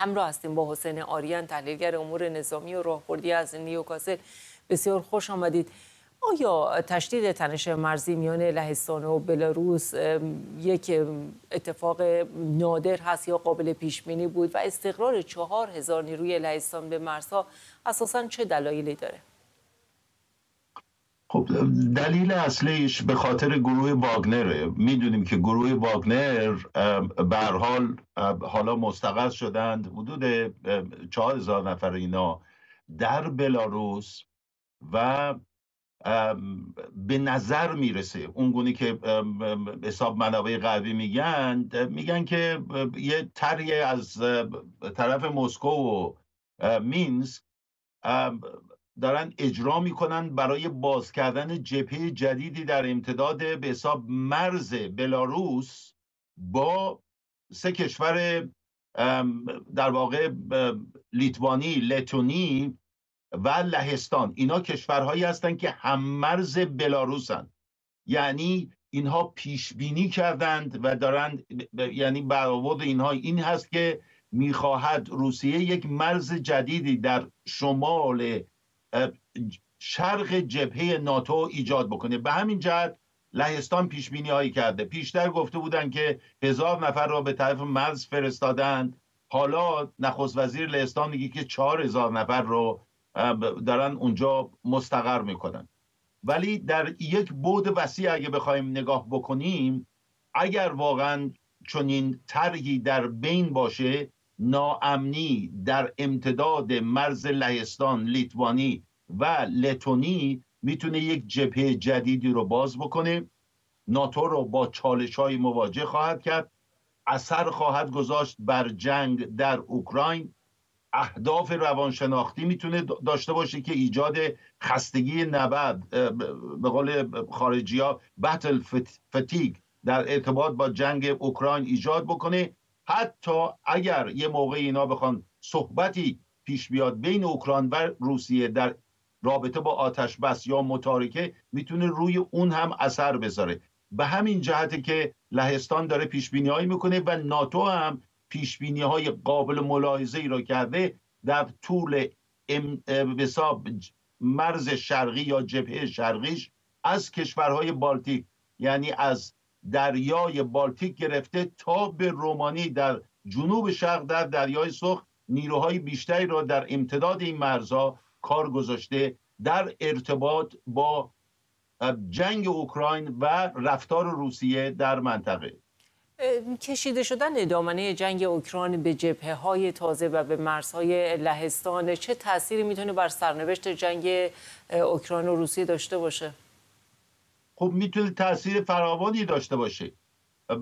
همراه هستیم با حسین آریان تحلیلگر امور نظامی و راهبردی از نیوکاسل. بسیار خوش آمدید. آیا تشدید تنش مرزی میان لهستان و بلاروس یک اتفاق نادر هست یا قابل پیش بینی بود؟ و استقرار چهار هزار نیروی لهستان به مرزها اساسا چه دلایلی داره؟ خب دلیل اصلیش به خاطر گروه واگنره. می‌دونیم که گروه واگنر به حال حالا مستقر شدند. حدود چهار هزار نفر اینا در بلاروس و به نظر می‌رسه. اون گونه که حساب منابع غربی میگن میگن که یه طرحی از طرف مسکو و مینسک دارن اجرا می‌کنن برای باز کردن جبهه جدیدی در امتداد به حساب مرز بلاروس با سه کشور در واقع لیتوانی لتونی و لهستان. اینا کشورهایی هستند که هم مرز بلاروسن. یعنی اینها پیش بینی کردند و دارند یعنی برآورد اینها این هست که می‌خواهد روسیه یک مرز جدیدی در شمال شرق جبهه ناتو ایجاد بکنه. به همین جهت لهستان پیش بینی هایی کرده. پیشتر گفته بودن که هزار نفر را به طرف مرز فرستادند حالا نخست وزیر لهستان میگه که چهار هزار نفر رو دارن اونجا مستقر می‌کنن. ولی در یک بود وسیع اگه بخوایم نگاه بکنیم اگر واقعا چنین طرحی در بین باشه ناامنی در امتداد مرز لهستان لیتوانی و لتونی می‌تونه یک جبهه جدیدی رو باز بکنه. ناتو رو با چالش های مواجه خواهد کرد. اثر خواهد گذاشت بر جنگ در اوکراین. اهداف روانشناختی می‌تونه داشته باشه که ایجاد خستگی نبرد به قول خارجی ها بتل فتیگ در ارتباط با جنگ اوکراین ایجاد بکنه. حتی اگر یه موقع اینا بخوان صحبتی پیش بیاد بین اوکراین و روسیه در رابطه با آتش بس یا متارکه می‌تونه روی اون هم اثر بذاره. به همین جهته که لهستان داره پیش بینی هایی می‌کنه و ناتو هم پیش بینی های قابل ملاحظه ای را کرده در طول حساب مرز شرقی یا جبهه شرقیش از کشورهای بالتیک یعنی از دریای بالتیک گرفته تا به رومانی در جنوب شرق در دریای سرخ نیروهای بیشتری را در امتداد این مرزها کار گذاشته در ارتباط با جنگ اوکراین و رفتار روسیه در منطقه کشیده شدن دامنه جنگ اوکراین به جبهه های تازه و به مرزهای لهستان چه تأثیری می‌تونه بر سرنوشت جنگ اوکراین و روسیه داشته باشه؟ خب می‌تونه تاثیر فراوانی داشته باشه.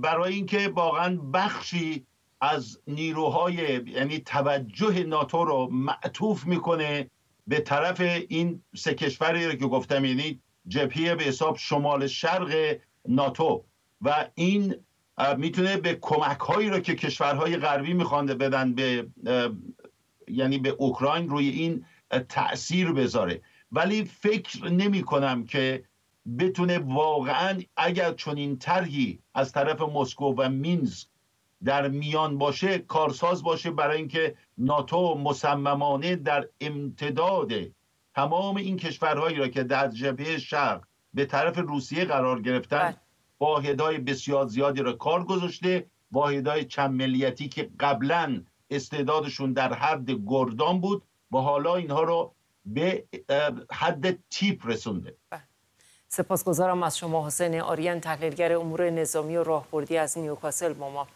برای اینکه واقعا بخشی از نیروهای یعنی توجه ناتو رو معطوف می‌کنه به طرف این سه کشوری که گفتم یعنی جبهه به حساب شمال شرق ناتو. و این می‌تونه به کمک هایی رو که کشورهای غربی میخوانده بدن به یعنی به اوکراین روی این تاثیر بذاره. ولی فکر نمی کنم که بتونه واقعا اگر چنین طرحی از طرف مسکو و مینسک در میان باشه کارساز باشه برای اینکه ناتو مصممانه در امتداد تمام این کشورهایی را که در جبهه شرق به طرف روسیه قرار گرفتن بله. واحدهای بسیار زیادی را کار گذاشته واحدهای چند ملیتی که قبلا استعدادشون در حد گردان بود و حالا اینها رو به حد تیپ رسونده بله. سپاسگزارم از شما حسین آریان تحلیلگر امور نظامی و راهبردی از نیوکاسل با ما.